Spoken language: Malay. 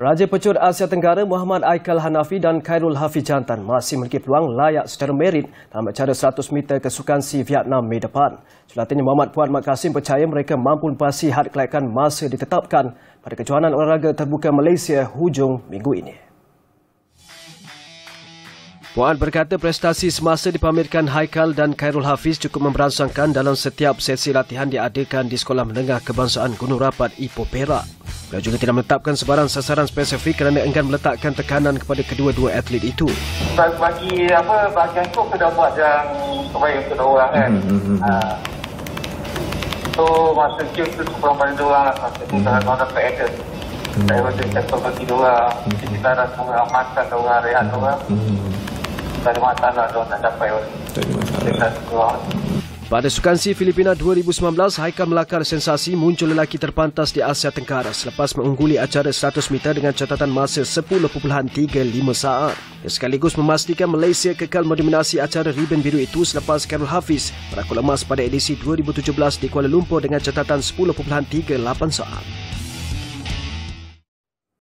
Raja Pecut Asia Tenggara Muhammad Aikal Hanafi dan Khairul Hafiz Jantan masih memiliki peluang layak secara merit dalam acara 100 meter kesukan si Vietnam Mei depan. Jurulatih Muhammad Puan Mat Kasim percaya mereka mampu lepasi had kelayakan masa ditetapkan pada kejohanan olahraga terbuka Malaysia hujung minggu ini. Puan berkata prestasi semasa dipamerkan Haikal dan Khairul Hafiz cukup memberansangkan dalam setiap sesi latihan diadakan di Sekolah Menengah Kebangsaan Gunung Rapat Ipoh Perak. Beliau juga tidak menetapkan sebarang sasaran spesifik kerana enggan meletakkan tekanan kepada kedua-dua atlet itu. Bagi apa bahagian tu kita dah buat yang terbaik untuk orang kan. Mm-hmm. Uh, so masa tu tu kurang pada orang lah. Masa tu mm-hmm. kalau dapat edit. Saya rasa kita bagi dua orang. Kita rasa makan dua orang, rehat dua orang. Tak ada masalah kalau tak dapat tak ada masalah pada Sukan Si Filipina 2019, Haikal melakar sensasi muncul lelaki terpantas di Asia Tenggara selepas mengungguli acara 100 meter dengan catatan masa 10.35 saat. Ia sekaligus memastikan Malaysia kekal mendominasi acara ribbon biru itu selepas Karol Hafiz merakul emas pada edisi 2017 di Kuala Lumpur dengan catatan 10.38 saat.